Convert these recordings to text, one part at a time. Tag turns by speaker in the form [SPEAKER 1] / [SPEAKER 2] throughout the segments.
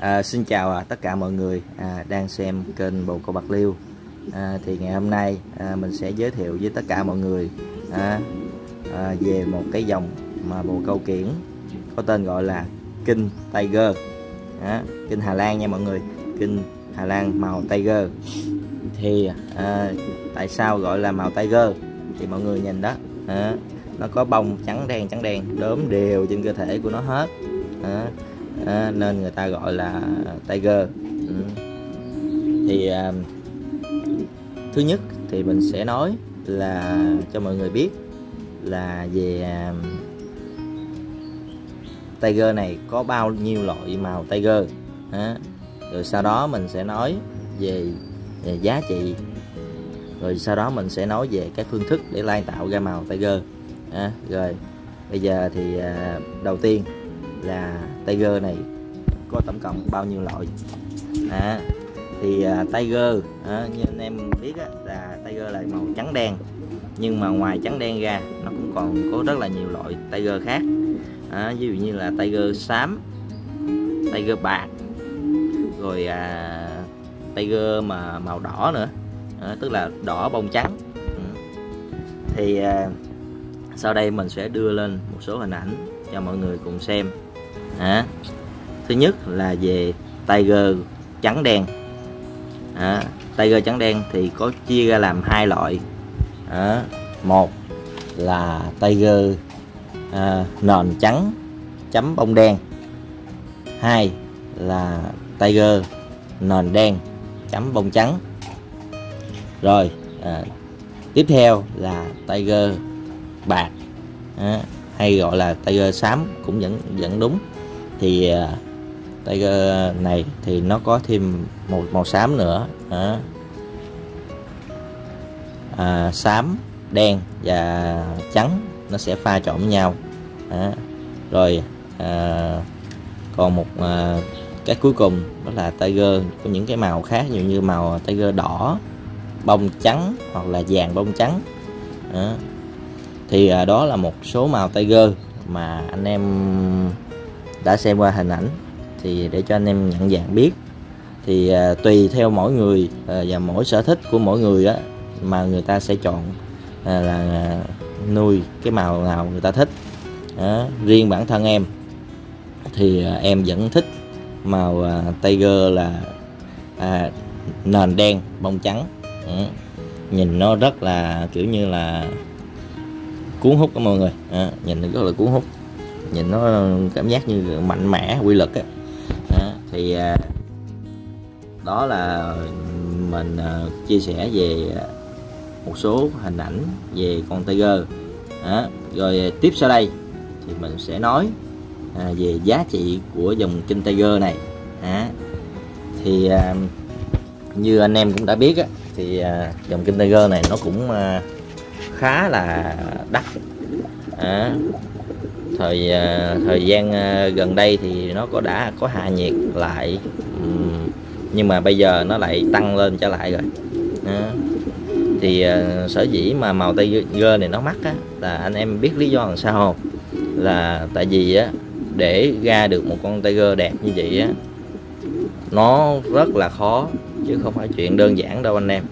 [SPEAKER 1] À, xin chào à, tất cả mọi người à, đang xem kênh Bồ Câu Bạc Liêu. À, thì ngày hôm nay à, mình sẽ giới thiệu với tất cả mọi người à, à, về một cái dòng mà bồ câu kiển có tên gọi là Kinh Tiger. À, Kinh Hà Lan nha mọi người Kinh Hà Lan màu Tiger. Thì à, tại sao gọi là màu Tiger? Thì mọi người nhìn đó à, nó có bông trắng đen trắng đen đốm đều trên cơ thể của nó hết à, à, nên người ta gọi là tiger. Ừ. thì à, thứ nhất thì mình sẽ nói là cho mọi người biết là về à, tiger này có bao nhiêu loại màu tiger. À, rồi sau đó mình sẽ nói về, về giá trị. Rồi sau đó mình sẽ nói về các phương thức để lai tạo ra màu tiger. À, rồi bây giờ thì à, đầu tiên là Tiger này có tổng cộng bao nhiêu loại? À, thì uh, Tiger uh, như anh em biết á, là Tiger là màu trắng đen. Nhưng mà ngoài trắng đen ra nó cũng còn có rất là nhiều loại Tiger khác. À, ví dụ như là Tiger xám Tiger bạc rồi à, Tiger mà màu đỏ nữa. À, tức là đỏ bông trắng. Ừ. thì à, sau đây mình sẽ đưa lên một số hình ảnh cho mọi người cùng xem à, thứ nhất là về tiger trắng đen. À, tiger trắng đen thì có chia ra làm hai loại. À, một là tiger à, nền trắng chấm bông đen. Hai là tiger nền đen chấm bông trắng. Rồi à, tiếp theo là tiger bạc. À, hay gọi là tiger xám cũng vẫn vẫn đúng thì à, tiger này thì nó có thêm một màu xám nữa. À, à, xám đen và trắng nó sẽ pha trộn với nhau. À, rồi à, còn một à, cái cuối cùng đó là tiger có những cái màu khác như như màu tiger đỏ bông trắng hoặc là vàng bông trắng. À, thì à, đó là một số màu tiger mà anh em đã xem qua hình ảnh. Thì để cho anh em nhận dạng biết thì à, tùy theo mỗi người à, và mỗi sở thích của mỗi người á mà người ta sẽ chọn à, là à, nuôi cái màu nào người ta thích. À, riêng bản thân em thì à, em vẫn thích màu à, tiger là à, nền đen bông trắng. Ừ. nhìn nó rất là kiểu như là cuốn hút đó mọi người. À, nhìn nó rất là cuốn hút nhìn nó cảm giác như mạnh mẽ quy lực á. À, thì đó là mình à, chia sẻ về một số hình ảnh về con tiger. À, rồi tiếp sau đây thì mình sẽ nói à, về giá trị của dòng kinh tiger này. À, thì à, như anh em cũng đã biết á, thì à, dòng kinh tiger này nó cũng à, khá là đắt. À, thời à, thời gian à, gần đây thì nó có đã có hạ nhiệt lại. Nhưng mà bây giờ nó lại tăng lên trở lại rồi. Đó. thì à, sở dĩ mà màu tiger này nó mắc á là anh em biết lý do làm sao không? Là tại vì á để ra được một con tiger đẹp như vậy á nó rất là khó chứ không phải chuyện đơn giản đâu anh em.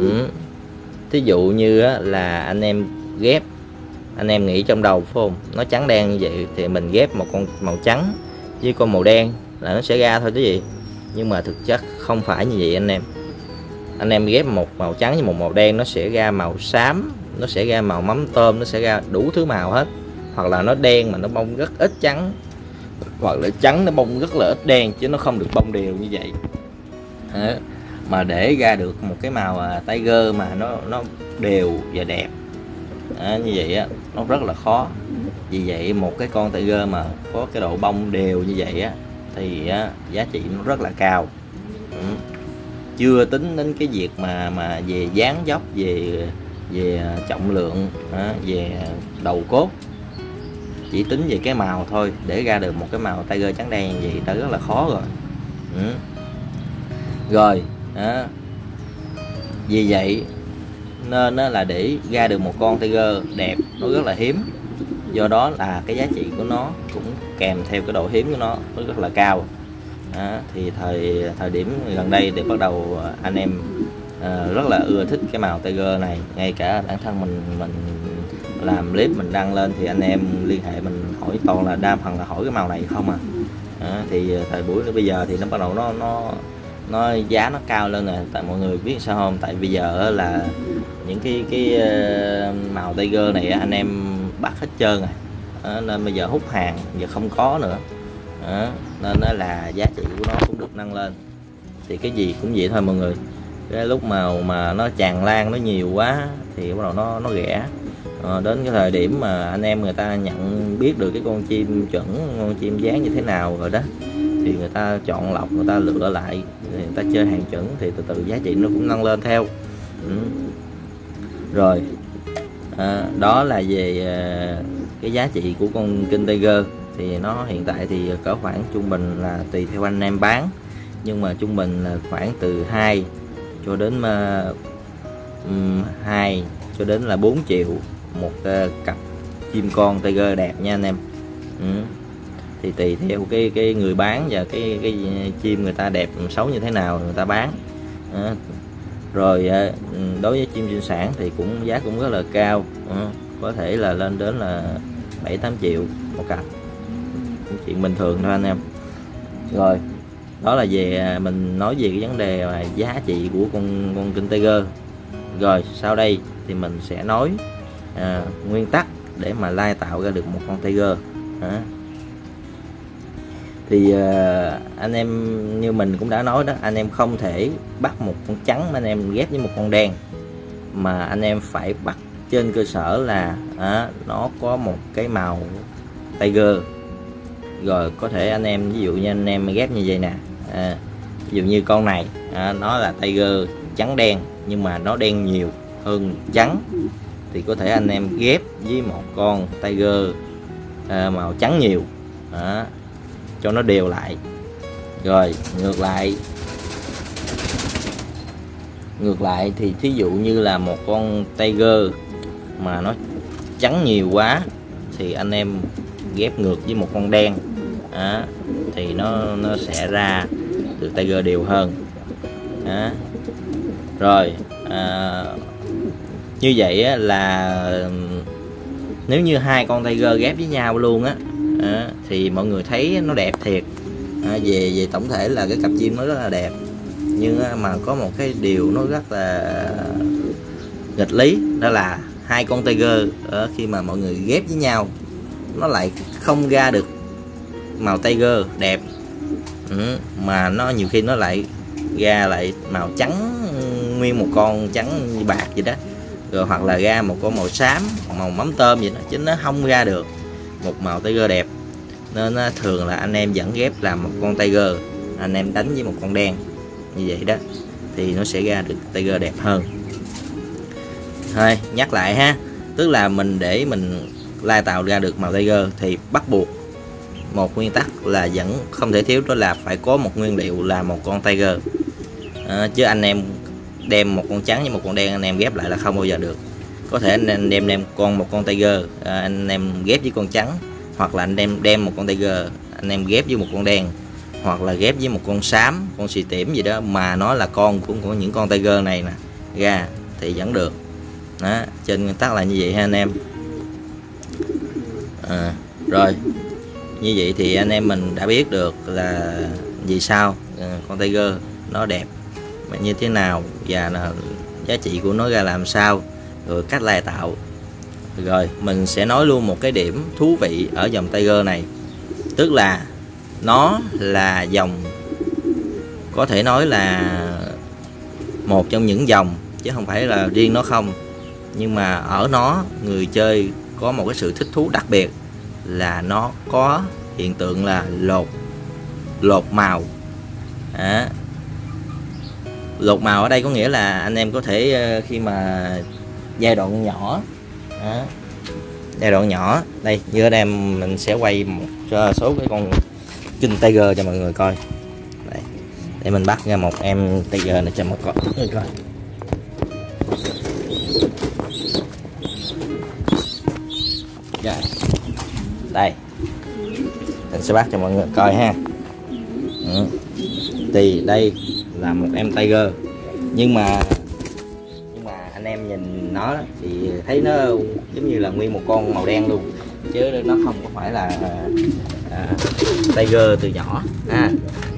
[SPEAKER 1] Ừ thí dụ như á, là anh em ghép anh em nghĩ trong đầu phải không? Nó trắng đen như vậy thì mình ghép một con màu trắng với con màu đen là nó sẽ ra thôi chứ gì. Nhưng mà thực chất không phải như vậy anh em. Anh em ghép một màu trắng với một màu đen nó sẽ ra màu xám nó sẽ ra màu mắm tôm nó sẽ ra đủ thứ màu hết. Hoặc là nó đen mà nó bông rất ít trắng. Hoặc là trắng nó bông rất là ít đen chứ nó không được bông đều như vậy. Đó. Mà để ra được một cái màu à, tiger mà nó nó đều và đẹp. À, như vậy á nó rất là khó vì vậy một cái con tiger mà có cái độ bông đều như vậy á thì á, giá trị nó rất là cao ừ. chưa tính đến cái việc mà mà về dáng dốc về về à, trọng lượng á, về đầu cốt chỉ tính về cái màu thôi để ra được một cái màu tiger trắng đen vậy đã rất là khó rồi ừ. rồi đó. vì vậy nên là để ra được một con tiger đẹp nó rất là hiếm. Do đó là cái giá trị của nó cũng kèm theo cái độ hiếm của nó nó rất là cao. Đó, thì thời thời điểm gần đây thì bắt đầu ờ, anh em uh, rất là ưa thích cái màu Tiger này. Ngay cả bản thân mình mình làm clip mình đăng lên thì anh em liên hệ mình hỏi toàn là đa phần là hỏi cái màu này không à. Đó, thì ờ, thời buổi bây giờ thì nó bắt đầu nó nó nó giá nó cao lên rồi. Tại mọi người biết sao không? Tại bây giờ là những cái cái ờ, màu tiger này anh em bắt hết trơn rồi. Đó, nên bây giờ hút hàng giờ không có nữa. Đó, nên nó là giá trị của nó cũng được nâng lên. Thì cái gì cũng vậy thôi mọi người. Cái lúc mà mà nó tràn lan nó nhiều quá thì bắt đầu nó nó rẻ. À, đến cái thời điểm mà anh em người ta nhận biết được cái con chim chuẩn con chim dáng như thế nào rồi đó thì người ta chọn lọc người ta lựa lại người ta chơi hàng chuẩn thì từ từ giá trị nó cũng nâng lên theo. Ừ rồi. À, đó là về à, cái giá trị của con kinh tiger. Thì nó hiện tại thì có khoảng trung bình là tùy theo anh em bán. Nhưng mà trung bình là khoảng từ 2 cho đến mà um, 2 cho đến là 4 triệu một uh, cặp chim con tiger đẹp nha anh em. Ừ. Thì tùy theo cái cái người bán và cái cái chim người ta đẹp xấu như thế nào người ta bán. À, rồi à, ừ, đối với chim sinh sản thì cũng giá cũng rất là cao. Ờ, có thể là lên đến là 7 8 triệu một cặp. Chuyện bình thường thôi anh em. Rồi đó là về à, mình nói về cái vấn đề mà giá trị của con con kinh tiger. Rồi sau đây thì mình sẽ nói à, nguyên tắc để mà lai tạo ra được một con tiger. À, thì uh, anh em như mình cũng đã nói đó anh em không thể bắt một con trắng mà anh em ghép với một con đen. Mà anh em phải bắt trên cơ sở là à, nó có một cái màu tiger. Rồi có thể anh em ví dụ như anh em ghép như vậy nè à, ví dụ như con này à, nó là tiger trắng đen nhưng mà nó đen nhiều hơn trắng thì có thể anh em ghép với một con tiger à, màu trắng nhiều à, cho nó đều lại. Rồi ngược lại. Ngược lại thì thí dụ như là một con tiger mà nó trắng nhiều quá thì anh em ghép ngược với một con đen. À, thì nó nó sẽ ra được tiger đều hơn. À. rồi à, như vậy á là nếu như hai con tiger ghép với nhau luôn á à, thì mọi người thấy nó đẹp thiệt. À, về về tổng thể là cái cặp chim nó rất là đẹp. Nhưng mà có một cái điều nó rất là nghịch lý đó là hai con tiger à, khi mà mọi người ghép với nhau nó lại không ra được màu tiger đẹp. Ừ, mà nó nhiều khi nó lại ra lại màu trắng nguyên một con trắng như bạc vậy đó. Rồi hoặc là ra một con màu xám màu mắm tôm vậy đó chứ nó không ra được một màu tiger đẹp. Nên thường là anh em dẫn ghép làm một con tiger anh em đánh với một con đen. Như vậy đó thì nó sẽ ra được tiger đẹp hơn. Thôi nhắc lại ha. Tức là mình để mình lai tạo ra được màu tiger thì bắt buộc một nguyên tắc là vẫn không thể thiếu đó là phải có một nguyên liệu là một con tiger. À, chứ anh em đem một con trắng với một con đen anh em ghép lại là không bao giờ được có thể anh em đem đem con một con tiger à, anh em ghép với con trắng hoặc là anh đem đem một con tiger anh em ghép với một con đen hoặc là ghép với một con xám con xì tiểm gì đó mà nó là con của, của những con tiger này nè ra thì vẫn được. Đó trên nguyên tắc là như vậy ha anh em. À, rồi như vậy thì anh em mình đã biết được là vì sao à, con tiger nó đẹp như thế nào và là giá trị của nó ra làm sao rồi cách lai tạo. Rồi mình sẽ nói luôn một cái điểm thú vị ở dòng Tiger này. Tức là nó là dòng có thể nói là một trong những dòng chứ không phải là riêng nó không. Nhưng mà ở nó người chơi có một cái sự thích thú đặc biệt là nó có hiện tượng là lột lột màu. À, lột màu ở đây có nghĩa là anh em có thể ờ, khi mà giai đoạn nhỏ. Đó. giai đoạn nhỏ. Đây, như ở đây mình sẽ quay một số cái con kinh tiger cho mọi người coi. Đây. để mình bắt ra một em tiger này cho mọi người coi. Rồi dạ. đây. Mình sẽ bắt cho mọi người coi ha. Ừ. thì đây là một em tiger. Nhưng mà nó thì thấy nó giống như là nguyên một con màu đen luôn. Chứ nó không có phải là à, tiger từ nhỏ. À,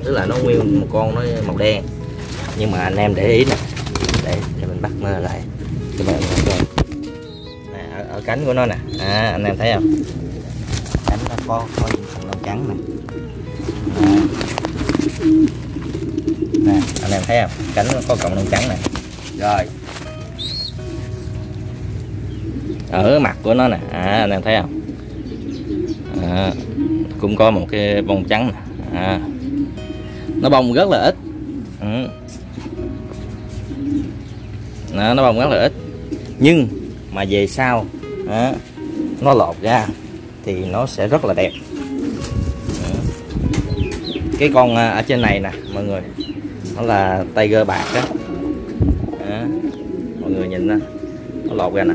[SPEAKER 1] tức là nó nguyên một con nó màu đen. Nhưng mà anh em để ý nè để để mình bắt nó lại. Cho bạn coi. Nè, ở, ở cánh của nó nè. À, anh em thấy không? Cánh nó có có những lông trắng nè. À. nè anh em thấy không? Cánh nó có cọng lông trắng nè. Rồi ở mặt của nó nè. À, anh em thấy không? À, cũng có một cái bông trắng nè. À. nó bông rất là ít. Ừ. đó, nó bông rất là ít. Nhưng mà về sau đó, nó lột ra thì nó sẽ rất là đẹp. Ừ. Cái con à, ở trên này nè mọi người. Nó là tiger bạc đó, đó. mọi người nhìn đó nó lột ra nè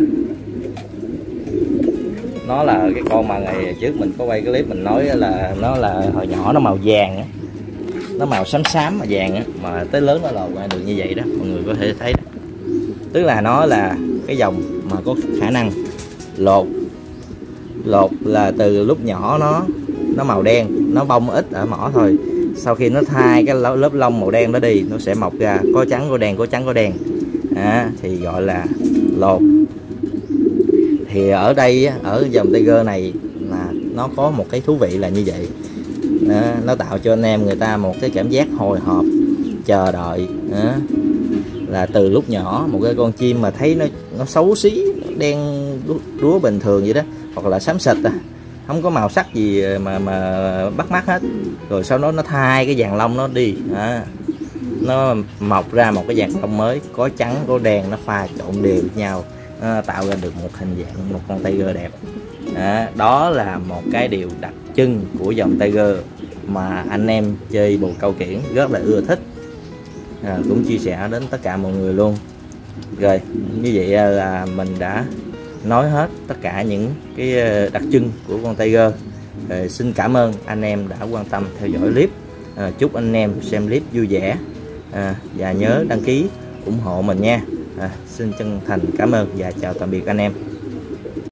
[SPEAKER 1] nó là cái con mà ngày trước mình có quay cái clip mình nói là nó là hồi nhỏ nó màu vàng á. Nó màu xám xám mà vàng á mà tới lớn nó là qua được như vậy đó mọi người có thể thấy đó. tức là nó là cái dòng mà có khả năng lột. Lột là từ lúc nhỏ nó nó màu đen nó bông ít ở mỏ thôi. Sau khi nó thay cái lớp lông màu đen đó đi nó sẽ mọc ra có trắng có đen có trắng có đen. À, thì gọi là lột thì ở đây ở dòng tiger này là nó có một cái thú vị là như vậy. Đó, nó tạo cho anh em người ta một cái cảm giác hồi hộp chờ đợi. Đó. là từ lúc nhỏ một cái con chim mà thấy nó nó xấu xí đen đúa bình thường vậy đó hoặc là xám xịt à không có màu sắc gì mà mà bắt mắt hết. Rồi sau đó nó thay cái vàng lông nó đi à, nó mọc ra một cái vàng lông mới có trắng có đen nó pha trộn đều với nhau. Ờ, tạo ra được một hình dạng một con tiger đẹp. Đó, đó là một cái điều đặc trưng của dòng tiger mà anh em chơi bồ câu kiển rất là ưa thích. À, cũng chia sẻ đến tất cả mọi người luôn. Rồi như vậy là mình đã nói hết tất cả những cái đặc trưng của con tiger. Rồi, xin cảm ơn anh em đã quan tâm theo dõi clip. À, chúc anh em xem clip vui vẻ. À, và nhớ đăng ký ủng hộ mình nha à, xin chân thành cảm ơn và chào tạm biệt anh em.